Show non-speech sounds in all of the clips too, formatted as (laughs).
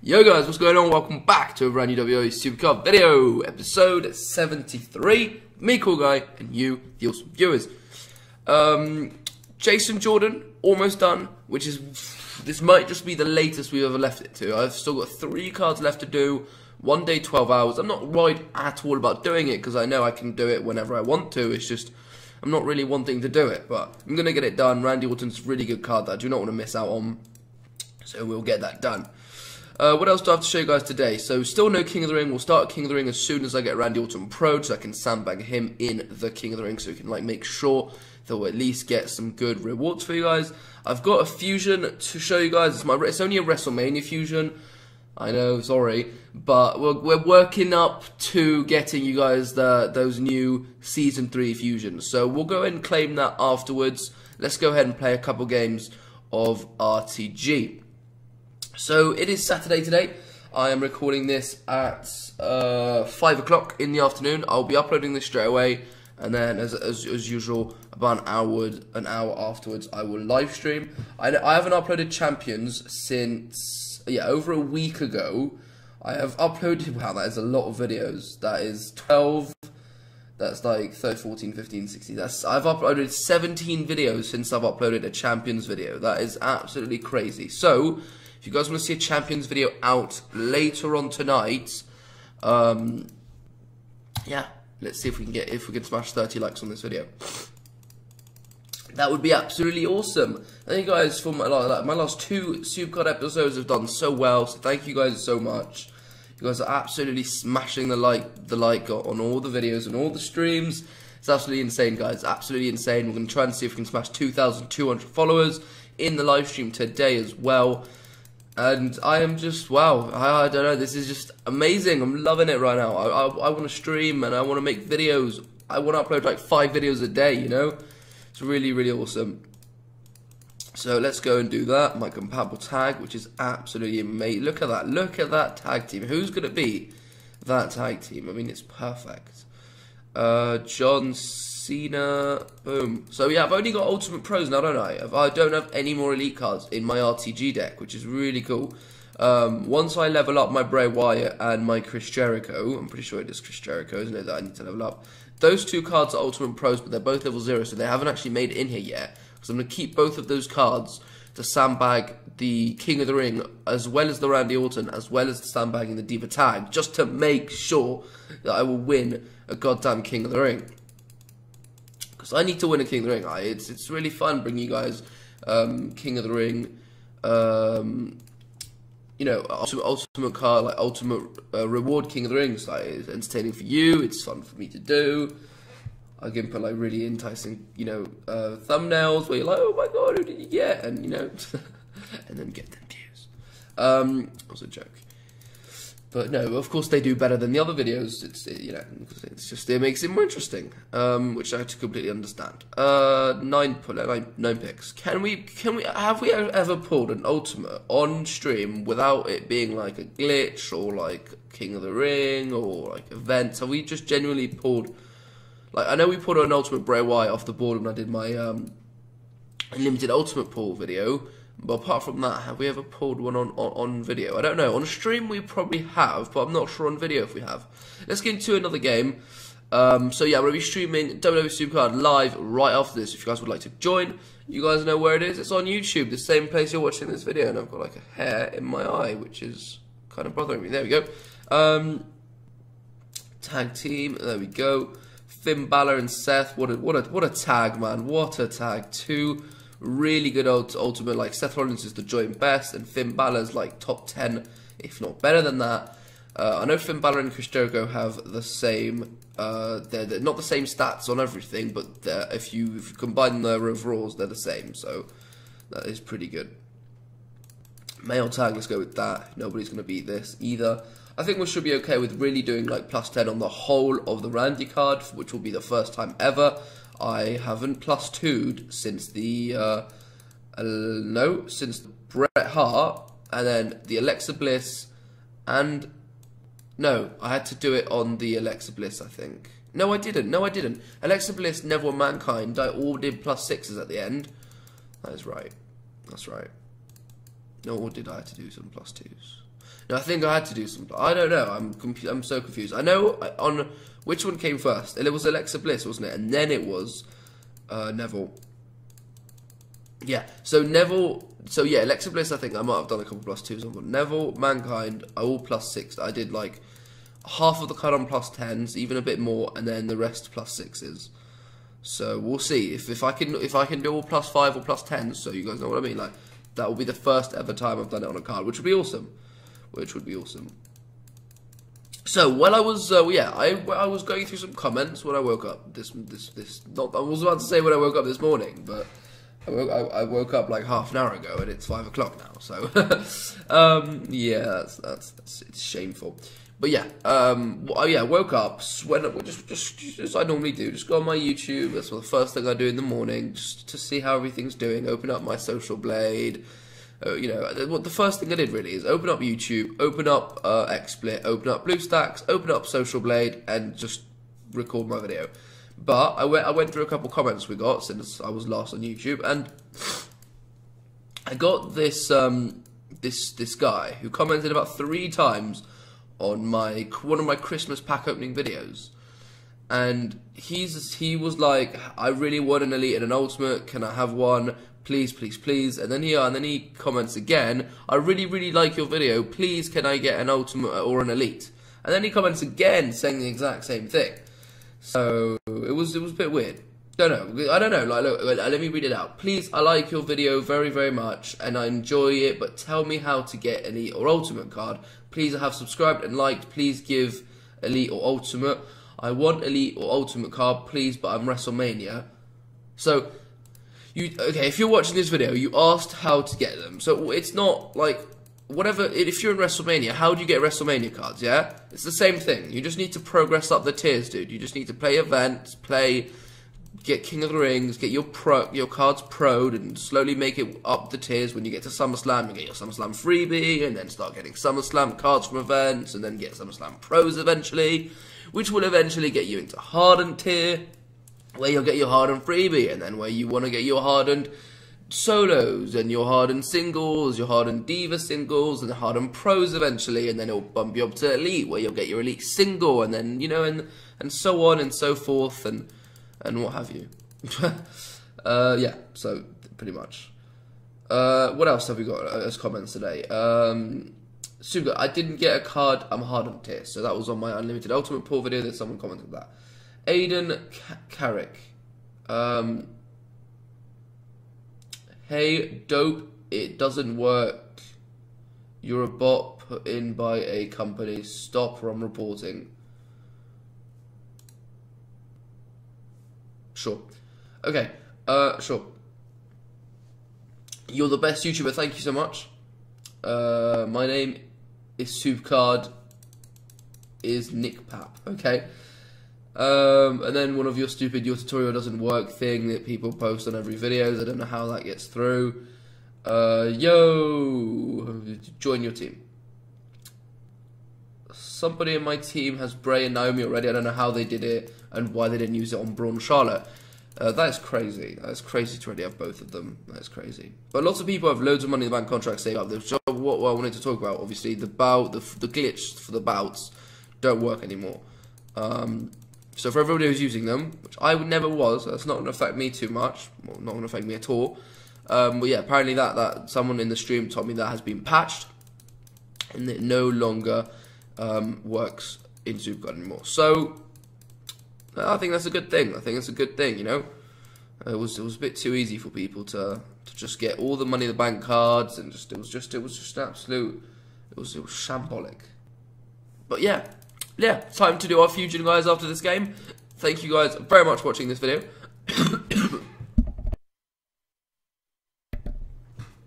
Yo guys, what's going on? Welcome back to a brand new WWE Supercard video, episode 73. Me, Cool Guy, and you, the awesome viewers. Um, Jason Jordan, almost done, which is, this might just be the latest we've ever left it to. I've still got three cards left to do, one day, 12 hours. I'm not worried at all about doing it, because I know I can do it whenever I want to. It's just, I'm not really wanting to do it, but I'm going to get it done. Randy Orton's really good card that I do not want to miss out on, so we'll get that done. Uh, what else do I have to show you guys today? So still no King of the Ring. We'll start King of the Ring as soon as I get Randy Orton Pro, so I can sandbag him in the King of the Ring, so we can like make sure that we'll at least get some good rewards for you guys. I've got a fusion to show you guys. It's my it's only a WrestleMania fusion. I know, sorry, but we're, we're working up to getting you guys the those new season three fusions. So we'll go and claim that afterwards. Let's go ahead and play a couple games of RTG. So it is Saturday today. I am recording this at uh, 5 o'clock in the afternoon. I'll be uploading this straight away. And then, as, as, as usual, about an hour, an hour afterwards, I will live stream. I, I haven't uploaded Champions since, yeah, over a week ago. I have uploaded, wow, that is a lot of videos. That is 12, that's like 13, 14, 15, 16. That's, I've uploaded 17 videos since I've uploaded a Champions video. That is absolutely crazy. So, if you guys want to see a Champions video out later on tonight, um, yeah, let's see if we can get if we can smash 30 likes on this video. That would be absolutely awesome. Thank you guys for my my last two Supercard episodes have done so well. So thank you guys so much. You guys are absolutely smashing the like the like on all the videos and all the streams. It's absolutely insane, guys. Absolutely insane. We're going to try and see if we can smash 2,200 followers in the live stream today as well. And I am just, wow, I, I, don't know, this is just amazing. I'm loving it right now. I, I, I want to stream and I want to make videos. I want to upload like five videos a day, you know? It's really, really awesome. So let's go and do that. My compatible tag, which is absolutely amazing. Look at that. Look at that tag team. Who's going to be that tag team? I mean, it's perfect. Uh, John Cena. Boom. So yeah, I've only got Ultimate Pros now, don't I? I don't have any more Elite cards in my RTG deck, which is really cool. Um, once I level up my Bray Wyatt and my Chris Jericho, I'm pretty sure it is Chris Jericho, isn't it, that I need to level up. Those two cards are Ultimate Pros, but they're both level 0, so they haven't actually made it in here yet. Because I'm going to keep both of those cards to sandbag the King of the Ring, as well as the Randy Orton, as well as the sandbagging the Diva Tag, just to make sure that I will win a goddamn King of the Ring. Because I need to win a King of the Ring. I, it's it's really fun bringing you guys um, King of the Ring, um, you know, ultimate, ultimate card, like ultimate uh, reward King of the Rings. Like, it's entertaining for you. It's fun for me to do. I can put like really enticing, you know, uh, thumbnails where you're like, oh my god, who did you get? And you know, (laughs) and then get them views. Um, was a joke. But no, of course they do better than the other videos. It's you know, it's just it makes it more interesting, um, which I completely understand. Uh, nine pull nine, nine picks. Can we can we have we ever pulled an ultimate on stream without it being like a glitch or like King of the Ring or like events? Have we just genuinely pulled? Like I know we pulled an ultimate Bray Wyatt off the board when I did my um, limited ultimate pull video. But apart from that, have we ever pulled one on, on, on, video? I don't know. On stream, we probably have, but I'm not sure on video if we have. Let's get into another game. Um, so yeah, I'm going to be streaming WWE Supercard live right after this. If you guys would like to join, you guys know where it is. It's on YouTube, the same place you're watching this video. And I've got like a hair in my eye, which is kind of bothering me. There we go. Um, tag team, there we go. Finn Balor and Seth. What a, what a, what a tag, man. What a tag. Two really good ultimate. Like Seth Rollins is the joint best, and Finn Balor's like top ten, if not better than that. Uh, I know Finn Balor and Chris Jericho have the same. Uh, they're, they're, not the same stats on everything, but if you, if you combine their overalls, they're the same. So that is pretty good. Male tag, let's go with that. Nobody's going to beat this either. I think we should be okay with really doing like plus 10 on the whole of the Randy card, which will be the first time ever. I haven't plus two'd since the uh, uh, no since Bret Hart and then the Alexa Bliss and no I had to do it on the Alexa Bliss I think. No I didn't. No I didn't. Alexa Bliss Neville Mankind I all did plus sixes at the end. That is right. That's right. No or did I have to do some plus twos No, I think I had to do some. I don't know. I'm I'm so confused. I know on which one came first. It was Alexa Bliss, wasn't it? And then it was uh, Neville. Yeah. So Neville. So yeah, Alexa Bliss. I think I might have done a couple plus twos on, but Neville, Mankind, all plus six. I did like half of the card on plus tens, even a bit more, and then the rest plus sixes. So we'll see if, if I can if I can do all plus five or plus tens. So you guys know what I mean. Like that will be the first ever time I've done it on a card, which would be awesome. Which would be awesome. So while I was uh, yeah I, I was going through some comments when I woke up this this this not I was about to say when I woke up this morning, but I woke, I, I woke up like half an hour ago and it's five o'clock now. So (laughs) um, yeah, that's, that's that's it's shameful. But yeah, um, w- oh, yeah, woke up, went just, just as I normally do, just go on my YouTube. That's the first thing I do in the morning, just to see how everything's doing. Open up my Social Blade. Uh, you know, uh, what the first thing I did really is open up YouTube, open up uh, XSplit, open up BlueStacks, open up Social Blade, and just record my video. But I went, I went through a couple comments we got since I was last on YouTube, and I got this um, this this guy who commented about three times on my one of my Christmas pack opening videos, and he's he was like, I really want an elite and an ultimate. Can I have one? Please, please, please. And then he and then he comments again. I really, really like your video. Please, can I get an ultimate uh, or an elite? And then he comments again, saying the exact same thing. So it was it was a bit weird. Don't know. I don't know. Like, look, uh, let me read it out. Please, I like your video very, very much, and I enjoy it. But tell me how to get elite or ultimate card. Please, I have subscribed and liked. Please give elite or ultimate. I want elite or ultimate card, please. But I'm WrestleMania. So, you okay? If you're watching this video, you asked how to get them. So it's not like whatever. If you're in WrestleMania, how do you get WrestleMania cards? Yeah, it's the same thing. You just need to progress up the tiers, dude. You just need to play events, play get King of the Rings, get your pro your cards proed, and slowly make it up the tiers. When you get to SummerSlam, you get your SummerSlam freebie, and then start getting SummerSlam cards from events, and then get SummerSlam pros eventually, which will eventually get you into hardened tier, where you'll get your hardened freebie, and then where you want to get your hardened solos and your hardened singles, your hardened diva singles, and the hardened pros eventually, and then it'll bump you up to elite, where you'll get your elite single, and then you know, and and so on and so forth, and and what have you. (laughs) uh, yeah, so pretty much. Uh, what else have we got as comments today? Um, super. I didn't get a card. I'm hard on tier, so that was on my unlimited ultimate pool video. That someone commented that. Aiden Carrick. Um, hey, dope. It doesn't work. You're a bot put in by a company. Stop from reporting. Sure. Okay. Uh, sure. You're the best YouTuber. Thank you so much. Uh, my name is Supercard. Is Nick Pap. Okay. Um, and then one of your stupid your tutorial doesn't work thing that people post on every videos. I don't know how that gets through. Uh, yo, join your team. Somebody in my team has Bray and Naomi already. I don't know how they did it and why they didn't use it on Braun Charlotte. Uh, that is crazy. That's crazy to already have both of them. That's crazy. But lots of people have loads of money in the bank contracts saved up. So what, what I wanted to talk about, obviously, the bout, the, the glitch for the bouts don't work anymore. Um, so for everybody who's using them, which I never was, that's not going to affect me too much. Well, not going to affect me at all. Um, but yeah, apparently that, that someone in the stream told me that has been patched and it no longer um, works in Supercard anymore. So I think that's a good thing. I think it's a good thing. You know, it was it was a bit too easy for people to to just get all the money the bank cards and just it was just it was just absolute. It was it was shambolic. But yeah, yeah, time to do our fusion guys after this game. Thank you guys very much for watching this video. (coughs)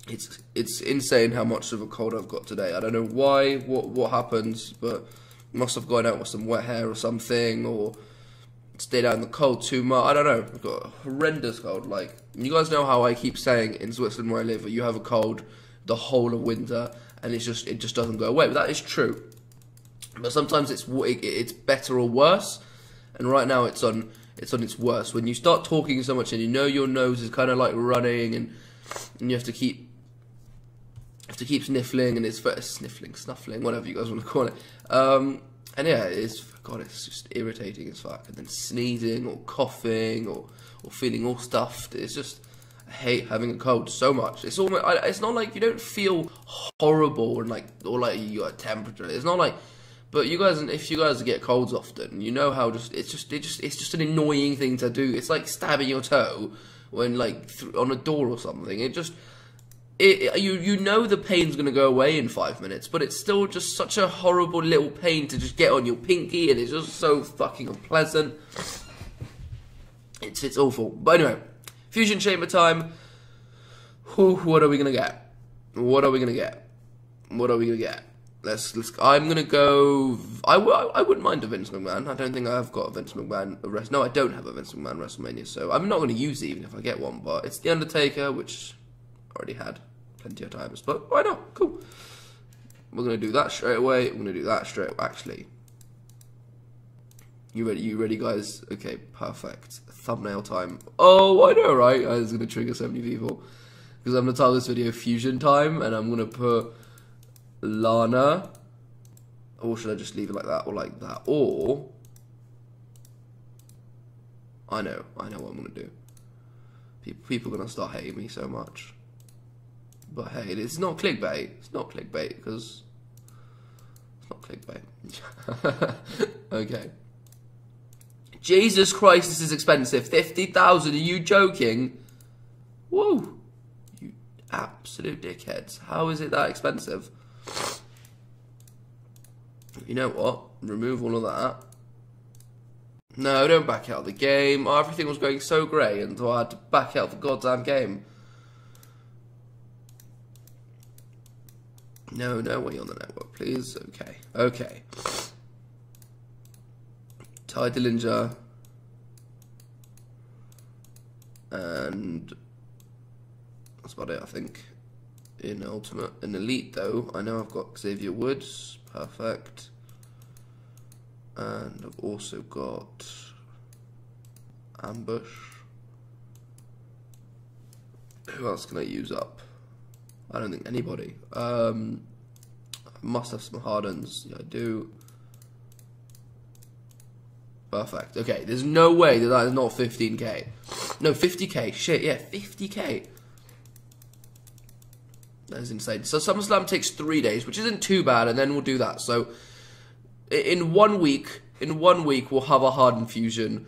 it's it's insane how much of a cold I've got today. I don't know why, what what happens, but must have gone out with some wet hair or something, or stayed out in the cold too much. I don't know. I've got a horrendous cold. Like you guys know how I keep saying in Switzerland where I live, you have a cold the whole of winter, and it's just it just doesn't go away. But that is true. But sometimes it's it's better or worse, and right now it's on it's on its worst. When you start talking so much and you know your nose is kind of like running, and and you have to keep have to keep sniffling and it's sniffling, snuffling, whatever you guys want to call it. Um, and yeah, it's God, it's just irritating as fuck. And then sneezing or coughing or or feeling all stuffed. It's just I hate having a cold so much. It's almost it's not like you don't feel horrible and like or like you got a temperature. It's not like but you guys, if you guys get colds often, you know how just it's just it just it's just an annoying thing to do. It's like stabbing your toe when like on a door or something. It just it, you you know the pain's gonna go away in five minutes, but it's still just such a horrible little pain to just get on your pinky, and it's just so fucking unpleasant. It's it's awful. But anyway, fusion chamber time. Whew, what are we gonna get? What are we gonna get? What are we gonna get? Let's let's. I'm gonna go. I, w- I wouldn't mind a Vince McMahon. I don't think I've got a Vince McMahon. Rest. No, I don't have a Vince McMahon WrestleMania. So I'm not gonna use it even if I get one. But it's the Undertaker, which I already had plenty of times. But why not? Cool. We're gonna do that straight away. We're gonna do that straight. Actually, you ready? You ready, guys? Okay, perfect. Thumbnail time. Oh, I know, right? I was gonna trigger so many people because I'm gonna title this video "Fusion Time" and I'm gonna put Lana. Or should I just leave it like that or like that? Or I know, I know what I'm gonna do. People, people are gonna start hating me so much. But hey, it's not clickbait. It's not clickbait because it's not clickbait. (laughs) okay. Jesus Christ, this is expensive. Fifty thousand? Are you joking? Whoa! You absolute dickheads. How is it that expensive? You know what? Remove all of that. No, don't back out the game. Oh, everything was going so great and I had to back out the goddamn game. No, no way on the network, please. Okay, okay. Tye Dillinger. And that's about it, I think. In Ultimate. In Elite, though, I know I've got Xavier Woods. Perfect. And I've also got Ambush. Who else can I use up? I don't think anybody. Um, must have some Hardens. Yeah, I do. Perfect. Okay, there's no way that that is not 15k. No, 50k. Shit, yeah, 50k. That is insane. So SummerSlam takes three days, which isn't too bad, and then we'll do that. So in one week, in one week, we'll have a Harden fusion,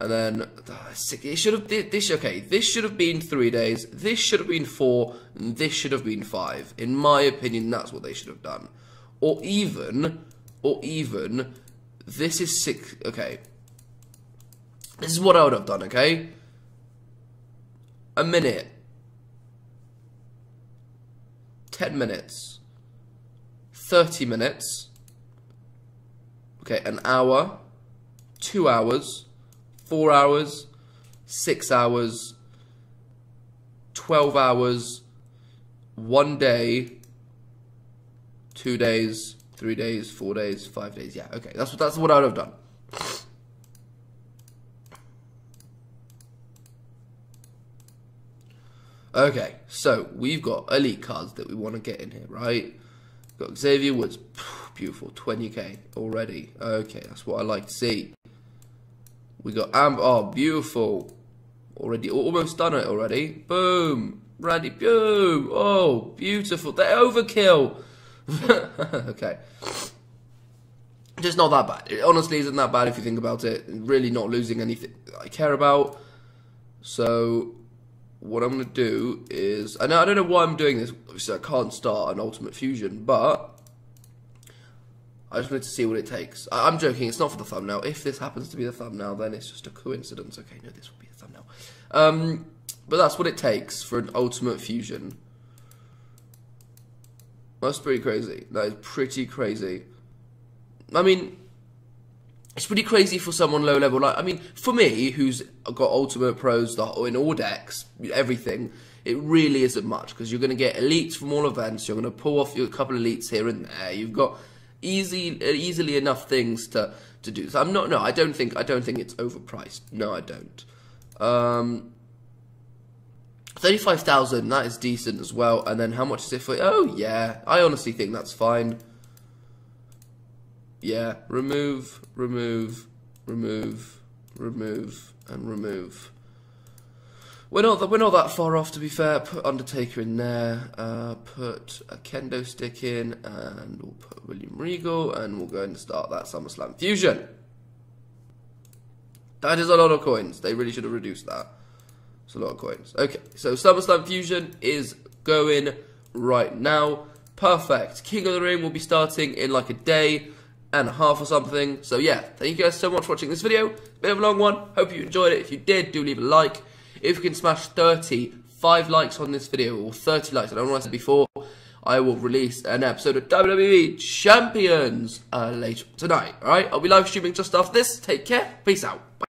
and then uh, it should have this. Okay, this should have been three days. This should have been four. And this should have been five. In my opinion, that's what they should have done. Or even, or even, this is six. Okay, this is what I would have done. Okay, a minute 10 minutes, 30 minutes, okay, an hour, two hours, four hours, six hours, 12 hours, one day, two days, three days, four days, five days. Yeah, okay, that's what, that's what I would have done. Okay, so we've got elite cards that we want to get in here, right? Got Xavier Woods, beautiful, 20k already. Okay, that's what I like to see. We got Amber, oh, beautiful. Already, almost done it already. Boom, Randy, boom. Oh, beautiful. They overkill. (laughs) okay. Just not that bad. It honestly isn't that bad if you think about it. Really not losing anything I care about. So, what I'm going to do is, I I don't know why I'm doing this. Obviously, I can't start an Ultimate Fusion, but I just wanted to see what it takes. I, am joking. It's not for the thumbnail. If this happens to be the thumbnail, then it's just a coincidence. Okay, no, this will be the thumbnail. Um, but that's what it takes for an Ultimate Fusion. That's pretty crazy. That is pretty crazy. I mean, it's pretty crazy for someone low level. Like, I mean, for me, who's got Ultimate Pros in all decks, everything, it really isn't much because you're going to get elites from all events. You're going to pull off your couple of elites here and there. You've got easy, easily enough things to to do. So I'm not. No, I don't think. I don't think it's overpriced. No, I don't. Um, 35,000, that is decent as well. And then how much is it for? Oh, yeah. I honestly think that's fine. Yeah. Remove, remove, remove, remove, and remove. We're not, that we're not that far off, to be fair. Put Undertaker in there. Uh, put a kendo stick in. And we'll put William Regal. And we'll go and start that SummerSlam Fusion. That is a lot of coins. They really should have reduced that. It's a lot of coins. Okay, so SummerSlam Fusion is going right now. Perfect. King of the Ring will be starting in like a day and a half or something. So yeah, thank you guys so much for watching this video. Bit of a long one. Hope you enjoyed it. If you did, do leave a like. If you can smash 35 likes on this video, or 30 likes, I don't know what I said before, I will release an episode of WWE Champions uh, later tonight. Alright, I'll be live streaming just after this. Take care. Peace out. Bye.